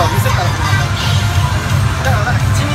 か見せたらこうなんだからなんか口に